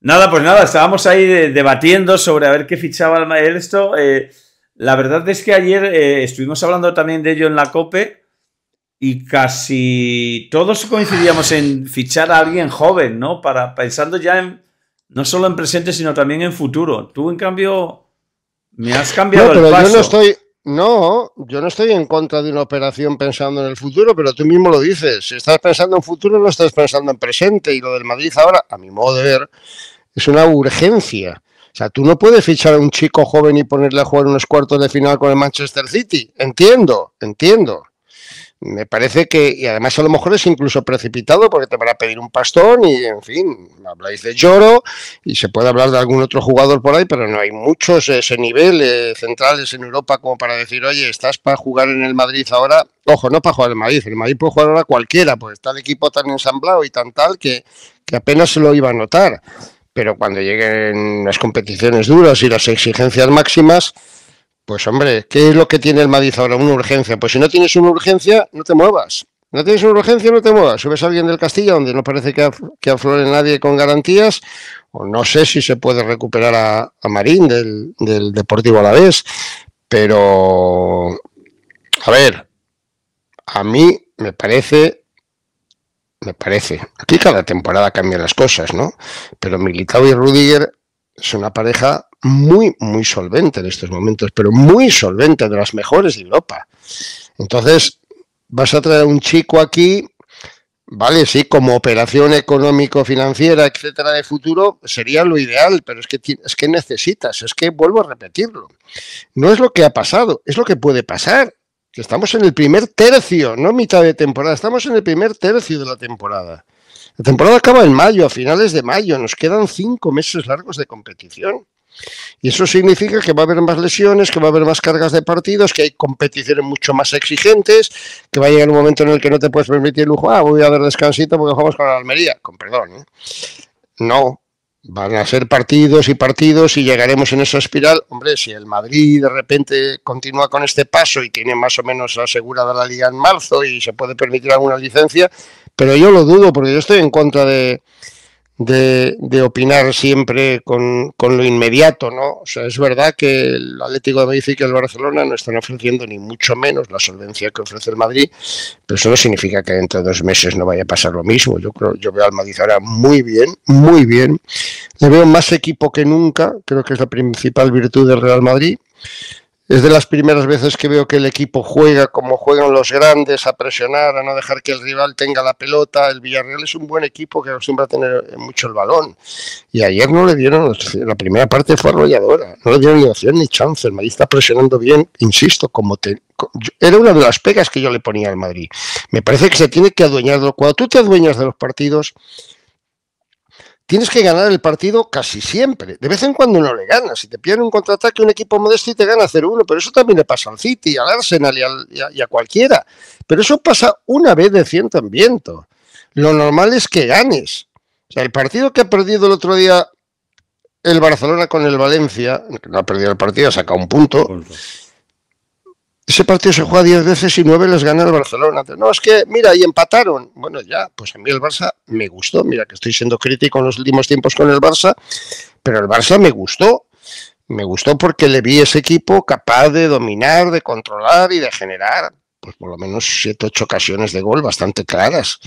Nada, pues nada, estábamos ahí debatiendo sobre a ver qué fichaba el esto. Eh, la verdad es que ayer eh, estuvimos hablando también de ello en la COPE y casi todos coincidíamos en fichar a alguien joven, ¿no? Para pensando ya en no solo en presente, sino también en futuro. Tú, en cambio, me has cambiado no, pero Yo no estoy, no, yo no estoy en contra de una operación pensando en el futuro, pero tú mismo lo dices. Si estás pensando en futuro, no estás pensando en presente. Y lo del Madrid ahora, a mi modo de ver, es una urgencia. O sea, tú no puedes fichar a un chico joven y ponerle a jugar unos cuartos de final con el Manchester City. Entiendo, entiendo. Me parece que, y además a lo mejor es incluso precipitado porque te van a pedir un pastón y, en fin, habláis de lloro y se puede hablar de algún otro jugador por ahí, pero no hay muchos ese nivel eh, centrales en Europa como para decir, oye, estás para jugar en el Madrid ahora. Ojo, no para jugar en el Madrid, el Madrid puede jugar ahora cualquiera, pues está el equipo tan ensamblado y tan tal que, que apenas se lo iba a notar pero cuando lleguen las competiciones duras y las exigencias máximas, pues hombre, ¿qué es lo que tiene el Madrid ahora? Una urgencia. Pues si no tienes una urgencia, no te muevas. No tienes una urgencia, no te muevas. Subes a alguien del Castilla donde no parece que, aflore nadie con garantías, o no sé si se puede recuperar a, Marín del, del Deportivo Alavés, pero a ver, a mí me parece me parece. Aquí cada temporada cambian las cosas, ¿no? Pero Militao y Rudiger es una pareja muy, muy solvente en estos momentos, pero muy solvente, de las mejores de Europa. Entonces, vas a traer a un chico aquí, vale, sí, como operación económico-financiera, etcétera, de futuro, sería lo ideal, pero es que, es que necesitas, es que vuelvo a repetirlo. No es lo que ha pasado, es lo que puede pasar estamos en el primer tercio, no mitad de temporada, estamos en el primer tercio de la temporada. La temporada acaba en mayo, a finales de mayo, nos quedan cinco meses largos de competición. Y eso significa que va a haber más lesiones, que va a haber más cargas de partidos, que hay competiciones mucho más exigentes, que va a llegar un momento en el que no te puedes permitir lujo, ah, voy a dar descansito porque jugamos con la Almería, con perdón. ¿eh? No, Van a ser partidos y partidos y llegaremos en esa espiral. Hombre, si el Madrid de repente continúa con este paso y tiene más o menos asegurada la liga en marzo y se puede permitir alguna licencia, pero yo lo dudo porque yo estoy en contra de, de, opinar siempre con, lo inmediato, ¿no? O sea, es verdad que el Atlético de Madrid y que el Barcelona no están ofreciendo ni mucho menos la solvencia que ofrece el Madrid, pero eso no significa que dentro de dos meses no vaya a pasar lo mismo. Yo creo, yo veo al Madrid ahora muy bien, muy bien. Le veo más equipo que nunca, creo que es la principal virtud del Real Madrid. Es de las primeras veces que veo que el equipo juega como juegan los grandes, a presionar, a no dejar que el rival tenga la pelota. El Villarreal es un buen equipo que acostumbra a tener mucho el balón. Y ayer no le dieron, la primera parte fue arrolladora, no le dieron ni opción ni chance. El Madrid está presionando bien, insisto, como te, era una de las pegas que yo le ponía al Madrid. Me parece que se tiene que adueñar, cuando tú te adueñas de los partidos, tienes que ganar el partido casi siempre. De vez en cuando no le ganas. Si te pierden un contraataque un equipo modesto y te gana 0-1, pero eso también le pasa al City, al Arsenal y, a, cualquiera. Pero eso pasa una vez de ciento en viento. Lo normal es que ganes. O sea, el partido que ha perdido el otro día el Barcelona con el Valencia, no ha perdido el partido, ha sacado un punto. Ese partido se juega 10 veces y 9 les gana el Barcelona. No, es que, mira, y empataron. Bueno, ya, pues a mí el Barça me gustó. Mira, que estoy siendo crítico en los últimos tiempos con el Barça, pero el Barça me gustó. Me gustó porque le vi ese equipo capaz de dominar, de controlar y de generar, pues por lo menos 7, 8 ocasiones de gol bastante claras.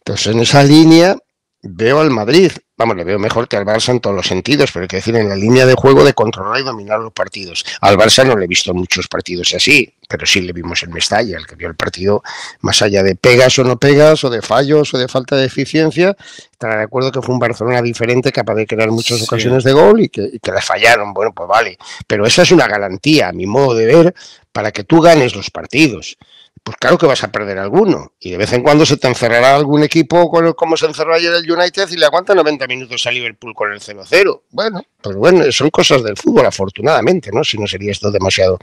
Entonces, en esa línea veo al Madrid vamos, le veo mejor que al Barça en todos los sentidos, pero hay que decir, en la línea de juego de controlar y dominar los partidos. Al Barça no le he visto muchos partidos así, pero sí le vimos en Mestalla, el que vio el partido más allá de pegas o no pegas, o de fallos o de falta de eficiencia, estará de acuerdo que fue un Barcelona diferente, capaz de crear muchas ocasiones de gol y que, y que le fallaron. Bueno, pues vale, pero esa es una garantía, a mi modo de ver, para que tú ganes los partidos pues claro que vas a perder alguno. Y de vez en cuando se te encerrará algún equipo como se encerró ayer el United y le aguanta 90 minutos a Liverpool con el 0-0. Bueno, pues bueno, son cosas del fútbol, afortunadamente, ¿no? Si no sería esto demasiado.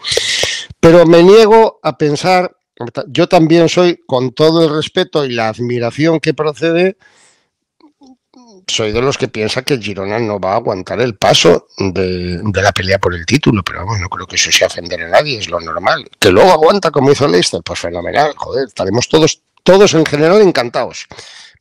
Pero me niego a pensar, yo también soy, con todo el respeto y la admiración que procede, soy de los que piensa que Girona no va a aguantar el paso de, la pelea por el título, pero bueno, no creo que eso sea ofender a nadie, es lo normal. Que luego aguanta como hizo Leicester, pues fenomenal, joder, estaremos todos, todos en general encantados.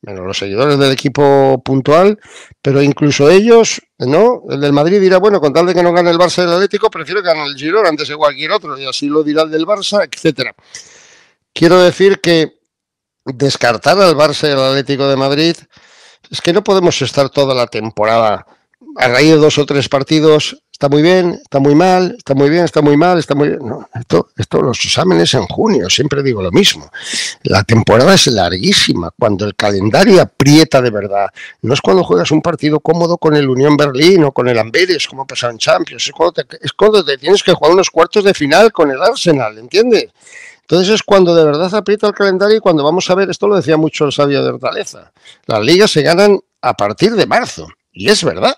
menos los seguidores del equipo puntual, pero incluso ellos, ¿no? El del Madrid dirá, bueno, con tal de que no gane el Barça del Atlético, prefiero que gane el Girona antes de cualquier otro, y así lo dirá el del Barça, etcétera. Quiero decir que descartar al Barça y Atlético de Madrid es que no podemos estar toda la temporada a raíz de dos o tres partidos está muy bien, está muy mal, está muy bien, está muy mal, está muy bien. No, esto, esto, los exámenes en junio, siempre digo lo mismo. La temporada es larguísima, cuando el calendario aprieta de verdad. No es cuando juegas un partido cómodo con el Unión Berlín o con el Amberes, como pasado en Champions, es cuando, te, es cuando te tienes que jugar unos cuartos de final con el Arsenal, ¿entiendes? Entonces es cuando de verdad aprieta el calendario y cuando vamos a ver, esto lo decía mucho el sabio de Hortaleza, las ligas se ganan a partir de marzo. Y es verdad.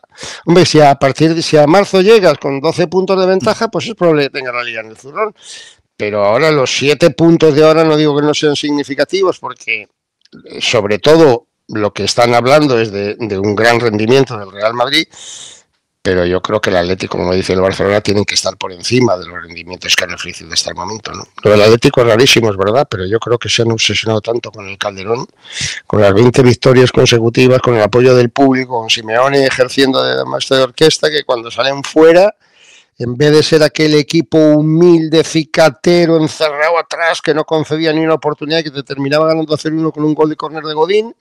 Hombre, si a partir de si a marzo llegas con 12 puntos de ventaja, pues es probable que tenga la liga en el zurrón. Pero ahora los 7 puntos de ahora no digo que no sean significativos, porque eh, sobre todo lo que están hablando es de, de un gran rendimiento del Real Madrid pero yo creo que el Atlético, como dice el Barcelona, tienen que estar por encima de los rendimientos que han ofrecido hasta el momento. ¿no? Lo del Atlético es rarísimo, es verdad, pero yo creo que se han obsesionado tanto con el Calderón, con las 20 victorias consecutivas, con el apoyo del público, con Simeone ejerciendo de maestro de orquesta, que cuando salen fuera, en vez de ser aquel equipo humilde, cicatero, encerrado atrás, que no concedía ni una oportunidad, que te terminaba ganando a 0-1 con un gol de córner de Godín,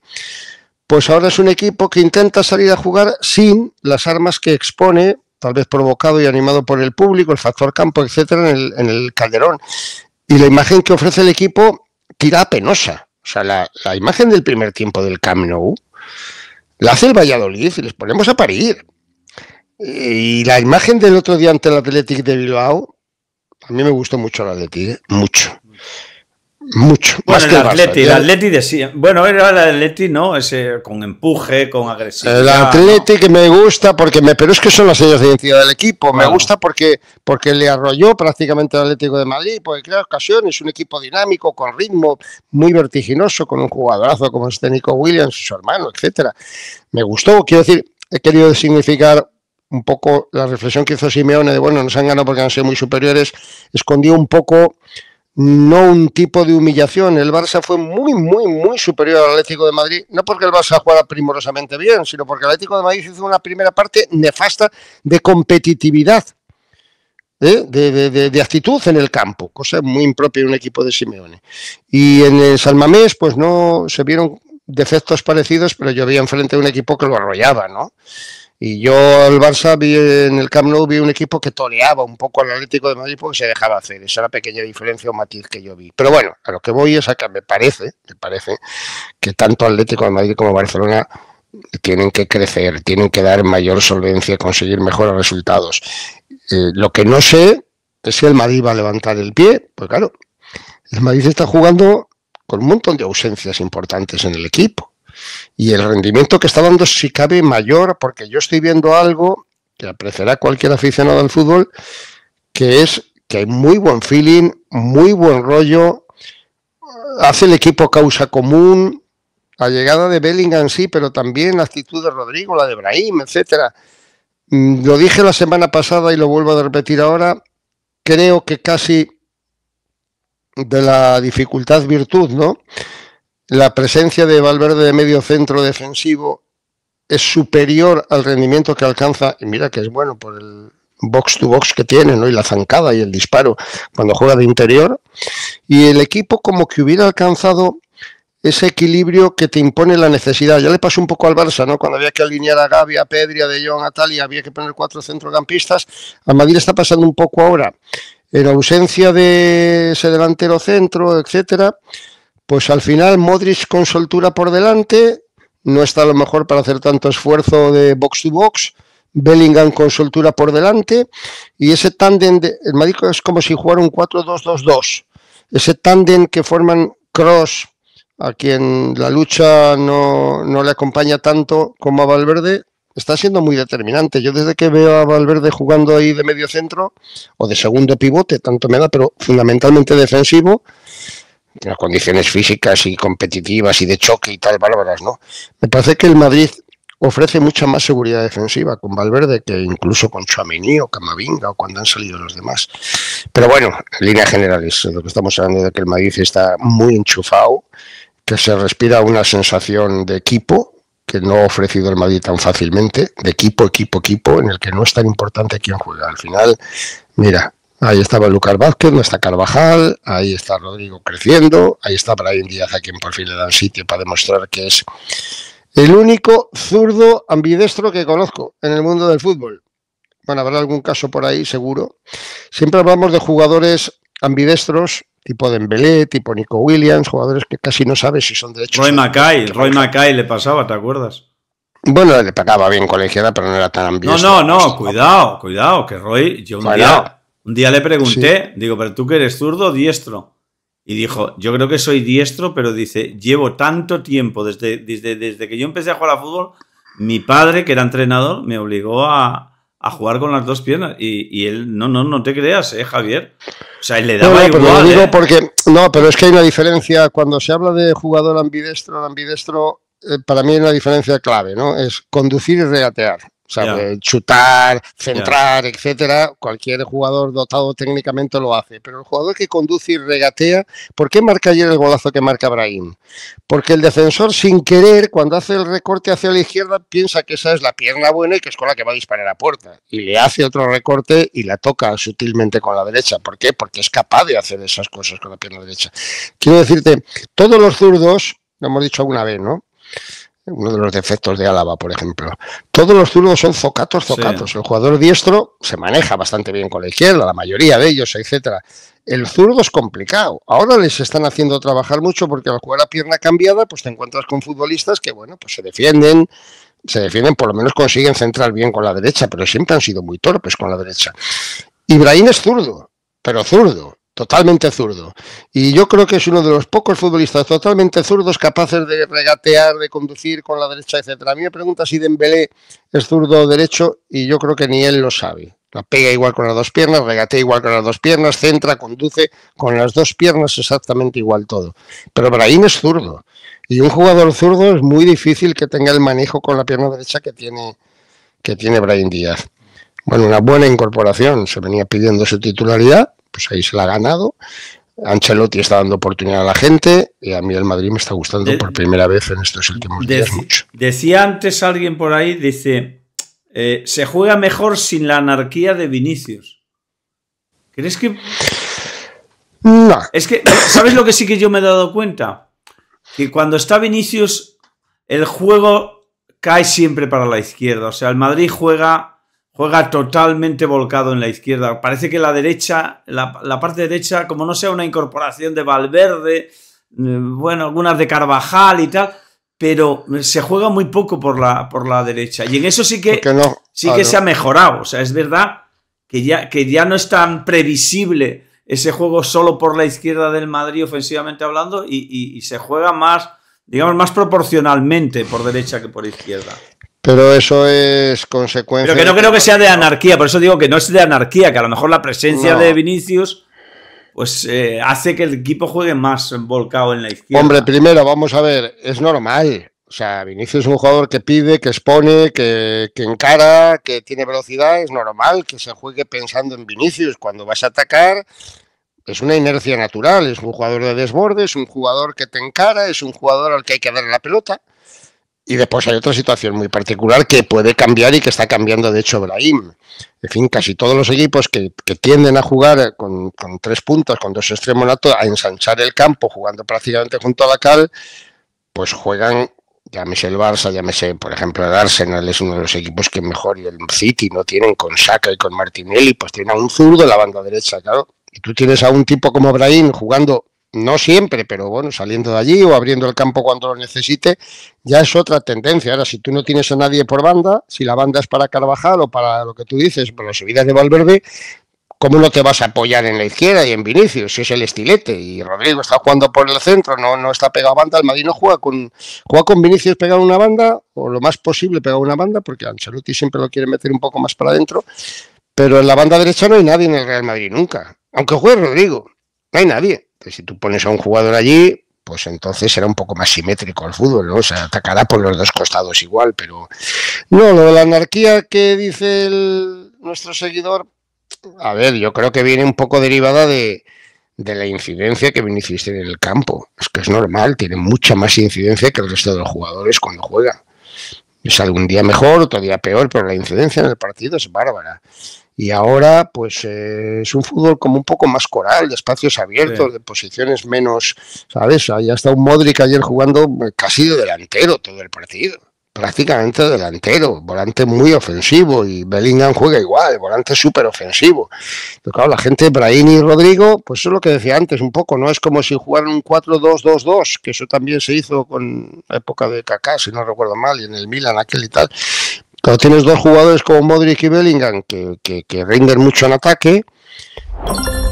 pues ahora es un equipo que intenta salir a jugar sin las armas que expone, tal vez provocado y animado por el público, el factor campo, etcétera, en el, Calderón. Y la imagen que ofrece el equipo tira penosa. O sea, la, imagen del primer tiempo del Camp Nou la hace el Valladolid y les ponemos a parir. Y la imagen del otro día ante el Athletic de Bilbao, a mí me gustó mucho el Athletic, ¿eh? mucho. Mucho. Bueno, el, Atleti, el Atleti decía. Bueno, era el Atleti, ¿no? Ese con empuje, con agresividad. El Atleti que me gusta porque me. Pero es que son las señas de identidad del equipo. Me gusta porque, porque le arrolló prácticamente el Atlético de Madrid, porque crea ocasiones, un equipo dinámico, con ritmo, muy vertiginoso, con un jugadorazo como este Nico Williams su hermano, etcétera. Me gustó, quiero decir, he querido significar un poco la reflexión que hizo Simeone de bueno, nos han ganado porque han sido muy superiores, escondió un poco no un tipo de humillación. El Barça fue muy, muy, muy superior al Atlético de Madrid, no porque el Barça jugara primorosamente bien, sino porque el Atlético de Madrid hizo una primera parte nefasta de competitividad, ¿eh? de, actitud en el campo, cosa muy impropia de un equipo de Simeone. Y en el Salmamés, pues no se vieron defectos parecidos, pero yo había enfrente a un equipo que lo arrollaba, ¿no? Y yo al Barça vi en el Camp Nou vi un equipo que toreaba un poco al Atlético de Madrid porque se dejaba hacer. Esa era la pequeña diferencia o matiz que yo vi. Pero bueno, a lo que voy es a que me parece, me parece que tanto Atlético de Madrid como Barcelona tienen que crecer, tienen que dar mayor solvencia, conseguir mejores resultados. Eh, lo que no sé es si el Madrid va a levantar el pie, pues claro, el Madrid está jugando con un montón de ausencias importantes en el equipo y el rendimiento que está dando si cabe mayor, porque yo estoy viendo algo que apreciará cualquier aficionado al fútbol, que es que hay muy buen feeling, muy buen rollo, hace el equipo causa común, la llegada de Bellingham sí, pero también la actitud de Rodrigo, la de Brahim, etcétera. Mm, lo dije la semana pasada y lo vuelvo a repetir ahora, creo que casi de la dificultad virtud, ¿no? La presencia de Valverde de medio centro defensivo es superior al rendimiento que alcanza, y mira que es bueno por el box to box que tiene, ¿no? Y la zancada y el disparo cuando juega de interior. Y el equipo como que hubiera alcanzado ese equilibrio que te impone la necesidad. Ya le pasó un poco al Barça, ¿no? Cuando había que alinear a Gavi, a Pedri, a De Jong, a Tal, y había que poner cuatro centrocampistas. A Madrid está pasando un poco ahora. En ausencia de ese delantero centro, etcétera, pues al final Modric con soltura por delante, no está a lo mejor para hacer tanto esfuerzo de box to box. Bellingham con soltura por delante y ese tándem, de, el Madrid es como si jugara un 4-2-2-2. Ese tándem que forman Cross, a quien la lucha no, no, le acompaña tanto como a Valverde, está siendo muy determinante. Yo desde que veo a Valverde jugando ahí de medio centro o de segundo pivote, tanto me da, pero fundamentalmente defensivo, las condiciones físicas y competitivas y de choque y tal, bárbaras, ¿no? Me parece que el Madrid ofrece mucha más seguridad defensiva con Valverde que incluso con Chouameni o Camavinga o cuando han salido los demás. Pero bueno, en línea general es lo que estamos hablando de que el Madrid está muy enchufado, que se respira una sensación de equipo que no ha ofrecido el Madrid tan fácilmente, de equipo, equipo, equipo, en el que no es tan importante quién juega. Al final, mira, ahí estaba Lucas Vázquez, no está Carvajal, ahí está Rodrigo creciendo, ahí está Brian Díaz, a quien por fin le dan sitio para demostrar que es el único zurdo ambidestro que conozco en el mundo del fútbol. Bueno, habrá algún caso por ahí, seguro. Siempre hablamos de jugadores ambidestros, tipo Dembélé, tipo Nico Williams, jugadores que casi no sabes si son derechos. Roy Mackay, Roy Mackay le pasaba, ¿te acuerdas? Bueno, le pegaba bien izquierda, pero no era tan ambidestro. No, no, no, cuidado, cuidado, que Roy, yo un, día, un día le pregunté, digo, pero tú que eres zurdo, diestro. Y dijo, yo creo que soy diestro, pero dice, llevo tanto tiempo, desde, desde, desde que yo empecé a jugar a fútbol, mi padre, que era entrenador, me obligó a, a jugar con las dos piernas. Y, él, no, no, no te creas, ¿eh, Javier? O sea, él le daba no, igual. digo ¿eh? porque, no, pero es que hay una diferencia. Cuando se habla de jugador ambidestro, ambidestro, eh, para mí hay una diferencia clave, ¿no? Es conducir y regatear. O sea, chutar, centrar, etcétera, cualquier jugador dotado técnicamente lo hace. Pero el jugador que conduce y regatea, ¿por qué marca ayer el golazo que marca Brahim? Porque el defensor, sin querer, cuando hace el recorte hacia la izquierda, piensa que esa es la pierna buena y que es con la que va a disparar a puerta. Y le hace otro recorte y la toca sutilmente con la derecha. ¿Por qué? Porque es capaz de hacer esas cosas con la pierna derecha. Quiero decirte, todos los zurdos, lo hemos dicho alguna vez, ¿no? Uno de los defectos de Álava, por ejemplo. Todos los zurdos son zocatos, zocatos. El jugador diestro se maneja bastante bien con la izquierda, la mayoría de ellos, etcétera. El zurdo es complicado. Ahora les están haciendo trabajar mucho porque al jugar a pierna cambiada, pues te encuentras con futbolistas que, bueno, pues se defienden, se defienden, por lo menos consiguen centrar bien con la derecha, pero siempre han sido muy torpes con la derecha. Ibrahim es zurdo, pero zurdo totalmente zurdo. Y yo creo que es uno de los pocos futbolistas totalmente zurdos capaces de regatear, de conducir con la derecha, etcétera. A mí me pregunta si Dembélé es zurdo o derecho y yo creo que ni él lo sabe. La pega igual con las dos piernas, regatea igual con las dos piernas, centra, conduce con las dos piernas exactamente igual todo. Pero Brahim es zurdo. Y un jugador zurdo es muy difícil que tenga el manejo con la pierna derecha que tiene, que tiene Brahim Díaz. Bueno, una buena incorporación. Se venía pidiendo su titularidad pues ahí se la ha ganado. Ancelotti está dando oportunidad a la gente y a mí el Madrid me está gustando por primera vez en estos últimos días mucho. Decía antes alguien por ahí, dice, eh, se juega mejor sin la anarquía de Vinicius. ¿Crees que...? No. Es que, ¿sabes lo que sí que yo me he dado cuenta? Que cuando está Vinicius, el juego cae siempre para la izquierda. O sea, el Madrid juega juega totalmente volcado en la izquierda. Parece que la derecha, la, parte derecha, como no sea una incorporación de Valverde, mm, bueno, algunas de Carvajal y tal, pero se juega muy poco por la, por la derecha. Y en eso sí que, sí que se ha mejorado. O sea, es verdad que ya, que ya no es tan previsible ese juego solo por la izquierda del Madrid ofensivamente hablando y se juega más, digamos, más proporcionalmente por derecha que por izquierda. Pero eso es consecuencia. Pero que no creo que sea de anarquía, por eso digo que no es de anarquía, que a lo mejor la presencia de Vinicius pues eh, hace que el equipo juegue más volcado en la izquierda. Hombre, primero, vamos a ver, es normal. O sea, Vinicius es un jugador que pide, que expone, que, que encara, que tiene velocidad. Es normal que se juegue pensando en Vinicius. Cuando vas a atacar, es una inercia natural. Es un jugador de desborde, es un jugador que te encara, es un jugador al que hay que darle la pelota. Y después hay otra situación muy particular que puede cambiar y que está cambiando, de hecho, Brahim. En fin, casi todos los equipos que, tienden a jugar con, tres puntos, con dos extremos nato, a ensanchar el campo, jugando prácticamente junto a la cal, pues juegan, llámese el Barça, llámese, por ejemplo, el Arsenal, es uno de los equipos que mejor, y el City no tienen con Saka y con Martinelli, pues tienen a un zurdo en la banda derecha, claro. Y tú tienes a un tipo como Brahim jugando no siempre, pero bueno, saliendo de allí o abriendo el campo cuando lo necesite, ya es otra tendencia. Ahora, si tú no tienes a nadie por banda, si la banda es para Carvajal o para lo que tú dices, por las subidas de Valverde, ¿cómo no te vas a apoyar en la izquierda y en Vinicius? Si es el estilete y Rodrigo está jugando por el centro, no, no está pegado a banda, el Madrid no juega con, juega con Vinicius pegado a una banda, o lo más posible pegado a una banda, porque Ancelotti siempre lo quiere meter un poco más para adentro, pero en la banda derecha no hay nadie en el Real Madrid nunca, aunque juegue Rodrigo, no hay nadie si tú pones a un jugador allí, pues entonces será un poco más simétrico el fútbol, ¿no? O sea, atacará por los dos costados igual, pero no, lo de la anarquía que dice nuestro seguidor, a ver, yo creo que viene un poco derivada de, de la incidencia que Vinicius tiene en el campo. Es que es normal, tiene mucha más incidencia que el resto de los jugadores cuando juega. Es algún día mejor, otro día peor, pero la incidencia en el partido es bárbara. Y ahora, pues eh, es un fútbol como un poco más coral, de espacios abiertos, de posiciones menos, ¿sabes? Ahí está un Modric ayer jugando eh, casi de delantero todo el partido prácticamente delantero, volante muy ofensivo y Bellingham juega igual, volante súper ofensivo. Pero claro, la gente, Brahim y Rodrigo, pues eso es lo que decía antes un poco, no es como si jugaran un 4-2-2-2, que eso también se hizo con la época de Kaká, si no recuerdo mal, y en el Milan aquel y tal. Cuando tienes dos jugadores como Modric y Bellingham que, que, que rinden mucho en ataque,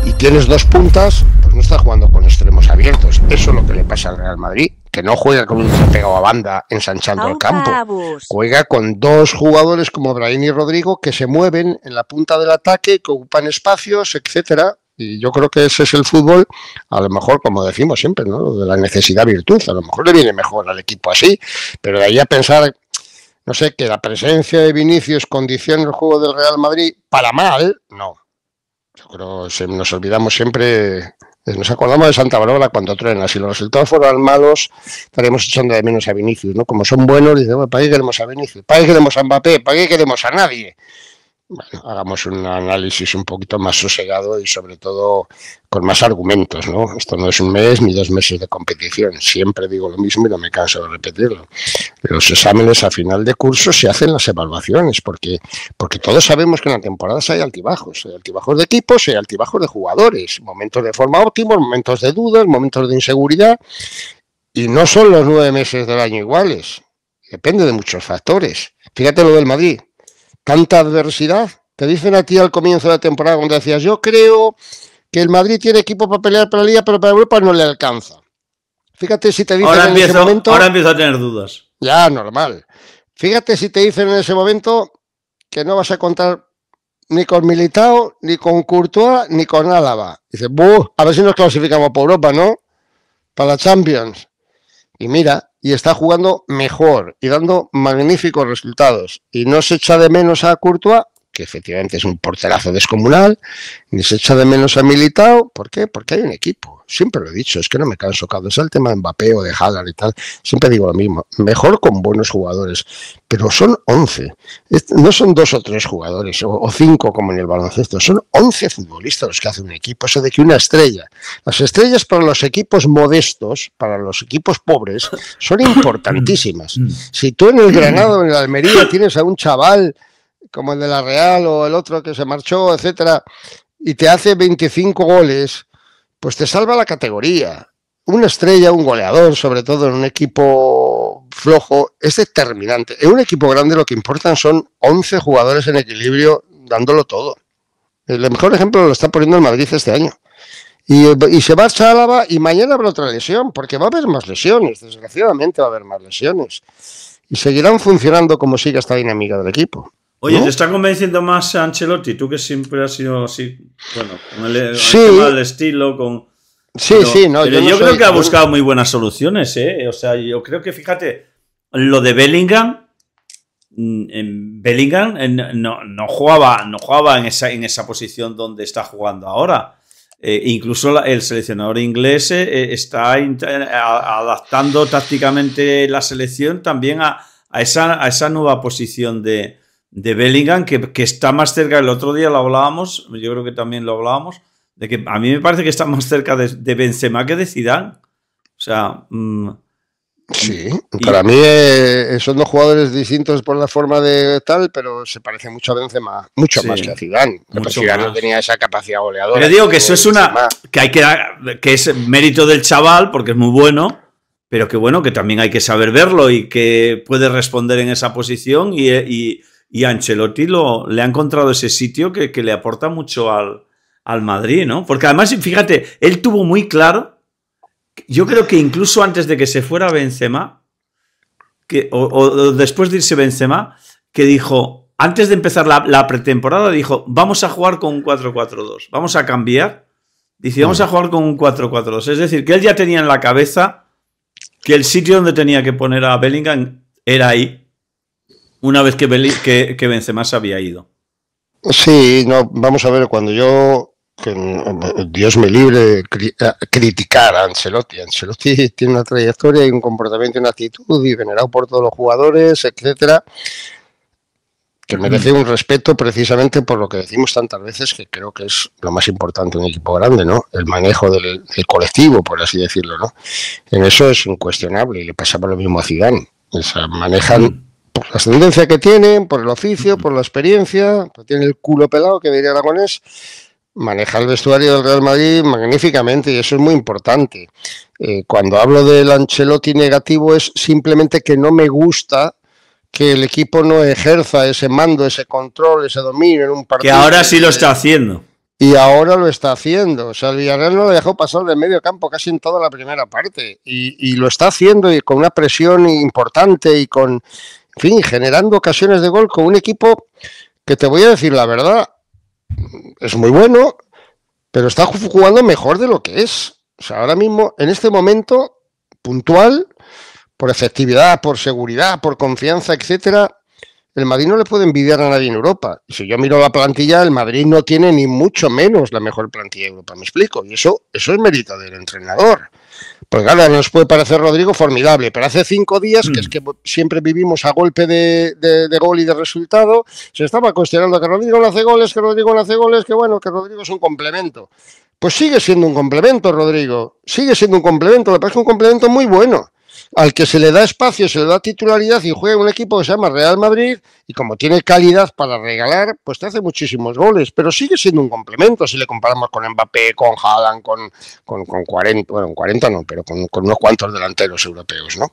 y tienes dos puntas, pues no estás jugando con extremos abiertos. Eso es lo que le pasa al Real Madrid, que no juega con un pegado a banda ensanchando el campo. Juega con dos jugadores como Brahim y Rodrigo que se mueven en la punta del ataque, que ocupan espacios, etcétera. Y yo creo que ese es el fútbol, a lo mejor, como decimos siempre, ¿no? de la necesidad virtud. A lo mejor le viene mejor al equipo así, pero de ahí a pensar no sé, que la presencia de Vinicius condiciona el juego del Real Madrid para mal, no. Yo creo que nos olvidamos siempre, nos acordamos de Santa Bárbara cuando truena. Si los resultados fueran malos, estaremos echando de menos a Vinicius, ¿no? Como son buenos, dice, ¿para qué queremos a Vinicius? ¿Para qué queremos a Mbappé? ¿Para qué queremos a nadie? Bueno, hagamos un análisis un poquito más sosegado y sobre todo con más argumentos, ¿no? Esto no es un mes ni dos meses de competición, siempre digo lo mismo y no me canso de repetirlo. Los exámenes a final de curso se hacen las evaluaciones, porque, porque todos sabemos que en la temporada hay altibajos, hay altibajos de equipos, hay altibajos de jugadores, momentos de forma óptima, momentos de dudas, momentos de inseguridad, y no son los nueve meses del año iguales, depende de muchos factores. Fíjate lo del Madrid, tanta adversidad. Te dicen a ti al comienzo de la temporada cuando decías, yo creo que el Madrid tiene equipo para pelear para la Liga, pero para Europa no le alcanza. Fíjate si te dicen ahora en empiezo, ese momento... Ahora empiezo a tener dudas. Ya, normal. Fíjate si te dicen en ese momento que no vas a contar ni con Militao, ni con Courtois, ni con Álava. Dices, a ver si nos clasificamos por Europa, ¿no? Para la Champions. Y mira, y está jugando mejor y dando magníficos resultados. Y no se echa de menos a Courtois, que efectivamente es un porterazo descomunal, ni se echa de menos a Militao. ¿Por qué? Porque hay un equipo. Siempre lo he dicho, es que no me canso. Cuando es el tema de Mbappé o de Hazard y tal, siempre digo lo mismo. Mejor con buenos jugadores, pero son 11. No son dos o tres jugadores o, cinco como en el baloncesto, son 11 futbolistas los que hacen un equipo. Eso de que una estrella. Las estrellas para los equipos modestos, para los equipos pobres, son importantísimas. Si tú en el Granado, en el Almería, tienes a un chaval como el de la Real o el otro que se marchó, etcétera, y te hace 25 goles, pues te salva la categoría. Una estrella, un goleador, sobre todo en un equipo flojo, es determinante. En un equipo grande lo que importan son 11 jugadores en equilibrio dándolo todo. El mejor ejemplo lo está poniendo el Madrid este año. Y, y, se va a Álava y mañana habrá otra lesión, porque va a haber más lesiones, desgraciadamente va a haber más lesiones. Y seguirán funcionando como sigue esta dinámica del equipo. Oye, ¿te está convenciendo más Ancelotti? Tú que siempre has sido así, bueno, con el, Sí. tema del estilo, con... Sí, pero- sí, no. pero no yo, creo que ha buscado muy buenas soluciones, ¿eh? O sea, yo creo que, fíjate, lo de Bellingham, mm, en Bellingham eh, no, no- no jugaba, no jugaba en, esa, en esa posición donde está jugando ahora. Eh, incluso la- el seleccionador inglés eh, está int- a- adaptando tácticamente la selección también a, a esa, a esa nueva posición de, de Bellingham, que, que está más cerca, el otro día lo hablábamos, yo creo que también lo hablábamos, de que a mí me parece que está más cerca de, de Benzema que de Zidane. O sea, mm, Sí, Y- para mí eh, son dos jugadores distintos por la forma de tal, pero se parece mucho a Benzema, mucho Sí, más que a Zidane. Zidane no tenía esa capacidad goleadora. pero digo que eso es una Benzema. que hay que que es mérito del chaval porque es muy bueno, pero que bueno que también hay que saber verlo y que puede responder en esa posición y, y, y Ancelotti lo, le ha encontrado ese sitio que, que le aporta mucho al, al Madrid, ¿no? Porque además, fíjate, él tuvo muy claro, yo creo que incluso antes de que se fuera Benzema, que, o, o después de irse Benzema, que dijo, antes de empezar la, la pretemporada, dijo, vamos a jugar con un 4-4-2, vamos a cambiar. Dice, vamos a jugar con un 4-4-2. Es decir, que él ya tenía en la cabeza que el sitio donde tenía que poner a Bellingham era ahí, una vez que, Belli- que, que Benzema se había ido. Sí, no, vamos a ver, cuando yo Dios me libre de eh, criticar a Ancelotti. Ancelotti tiene una trayectoria y un comportamiento y una actitud y venerado por todos los jugadores, etcétera, que merece un respeto precisamente por lo que decimos tantas veces, que creo que es lo más importante en un equipo grande, ¿no? El manejo del, colectivo, por así decirlo, ¿no? En eso es incuestionable y le pasaba lo mismo a Zidane. O sea, manejan por la ascendencia que tienen, por el oficio, por la experiencia, tiene el culo pelado, que diría Aragonés, maneja el vestuario del Real Madrid magníficamente y eso es muy importante. Eh, cuando hablo del Ancelotti negativo es simplemente que no me gusta que el equipo no ejerza ese mando, ese control, ese dominio en un partido. Que ahora sí lo está haciendo. Y ahora lo está haciendo. O sea, el Villarreal no lo dejó pasar del medio campo casi en toda la primera parte. Y, y lo está haciendo y con una presión importante y con, fin, generando ocasiones de gol con un equipo que te voy a decir la verdad, es muy bueno, pero está jugando mejor de lo que es. O sea, ahora mismo, en este momento puntual, por efectividad, por seguridad, por confianza, etcétera, el Madrid no le puede envidiar a nadie en Europa. Y si yo miro la plantilla, el Madrid no tiene ni mucho menos la mejor plantilla de Europa, me explico. Y eso, eso es mérito del entrenador. Pues claro, nos puede parecer Rodrigo formidable, pero hace cinco días, que es mm. que siempre vivimos a golpe de, gol y de resultado, se estaba cuestionando que Rodrigo no hace goles, que Rodrigo no hace goles, que bueno, que Rodrigo es un complemento. Pues sigue siendo un complemento, Rodrigo. Sigue siendo un complemento, me parece un complemento muy bueno al que se le da espacio, se le da titularidad y juega un equipo que se llama Real Madrid y como tiene calidad para regalar, pues te hace muchísimos goles, pero sigue siendo un complemento si le comparamos con Mbappé, con Haaland, con, con, 40, bueno, 40 no, pero con, unos cuantos delanteros europeos, ¿no?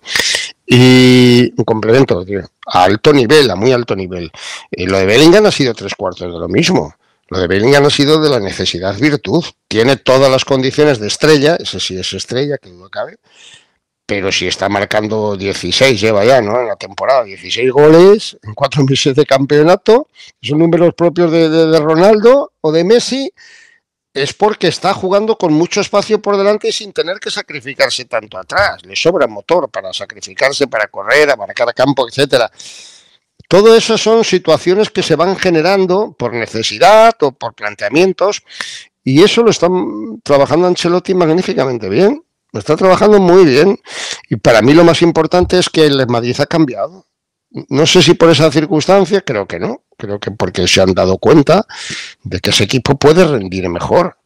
Y un complemento a alto nivel, a muy alto nivel. Y lo de Bellingham ha sido tres cuartos de lo mismo. Lo de Bellingham ha sido de la necesidad virtud. Tiene todas las condiciones de estrella, ese sí es estrella, que no cabe, pero si está marcando 16, lleva ya, ¿no? En la temporada, 16 goles en cuatro meses de campeonato, son números propios de, Ronaldo o de Messi, es porque está jugando con mucho espacio por delante y sin tener que sacrificarse tanto atrás. Le sobra motor para sacrificarse, para correr, a marcar campo, etcétera. Todo eso son situaciones que se van generando por necesidad o por planteamientos y eso lo están trabajando Ancelotti magníficamente bien está trabajando muy bien. Y para mí lo más importante es que el Madrid ha cambiado. No sé si por esa circunstancia, creo que no. Creo que porque se han dado cuenta de que ese equipo puede rendir mejor.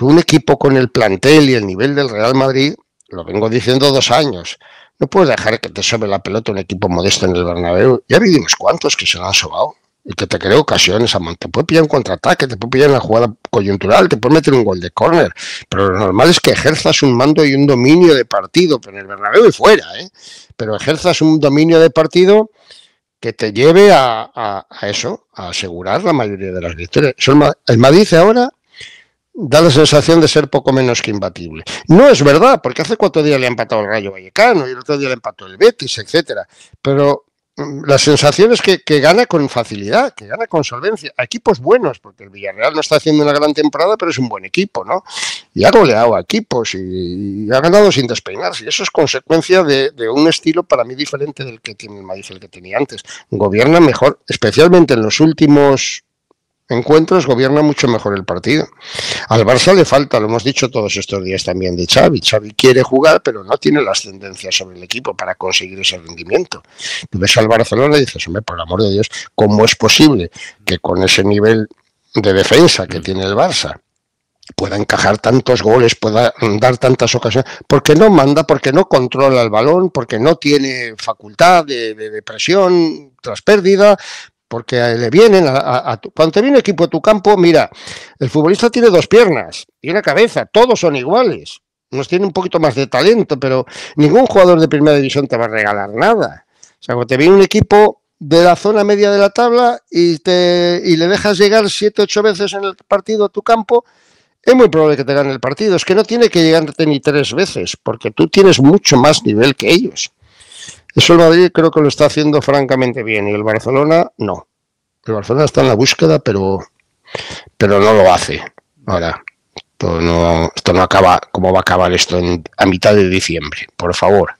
un equipo con el plantel y el nivel del Real Madrid, lo vengo diciendo dos años, no puedes dejar que te sobre la pelota un equipo modesto en el Bernabéu. Ya vimos cuántos que se lo han sobado y que te crea ocasiones, te puede pillar un contraataque, te puede pillar una jugada coyuntural, te puede meter un gol de córner, pero lo normal es que ejerzas un mando y un dominio de partido, pero en el Bernabéu y fuera, ¿eh? pero ejerzas un dominio de partido que te lleve a, eso, a asegurar la mayoría de las victorias. El Madrid ahora da la sensación de ser poco menos que imbatible. No es verdad, porque hace cuatro días le ha empatado el Rayo Vallecano y el otro día le empató el Betis, etcétera. Pero la sensación es que, gana con facilidad, que gana con solvencia. A equipos buenos, porque el Villarreal no está haciendo una gran temporada, pero es un buen equipo, ¿no? Y ha goleado a equipos y, ha ganado sin despeinarse. Y eso es consecuencia de, de, un estilo para mí diferente del que tiene el Madrid, el que tenía antes. Gobierna mejor, especialmente en los últimos encuentros gobierna mucho mejor el partido. Al Barça le falta, lo hemos dicho todos estos días también de Xavi. Xavi quiere jugar, pero no tiene la ascendencia sobre el equipo para conseguir ese rendimiento. Tú ves al Barcelona y dices, hombre, por el amor de Dios, ¿cómo es posible que con ese nivel de defensa que tiene el Barça pueda encajar tantos goles, pueda dar tantas ocasiones, porque no manda, porque no controla el balón, porque no tiene facultad de, de presión tras pérdida, porque le vienen a, cuando te viene equipo a tu campo, mira, el futbolista tiene dos piernas y una cabeza, todos son iguales. Nos tiene un poquito más de talento, pero ningún jugador de primera división te va a regalar nada. O sea, cuando te viene un equipo de la zona media de la tabla y, te, y le dejas llegar siete, ocho veces en el partido a tu campo, es muy probable que te gane el partido. Es que no tiene que llegarte ni tres veces, porque tú tienes mucho más nivel que ellos. Eso el Madrid creo que lo está haciendo francamente bien y el Barcelona no. El Barcelona está en la búsqueda, pero, pero no lo hace. Ahora, esto no, esto no acaba, ¿cómo va a acabar esto a mitad de diciembre? Por favor.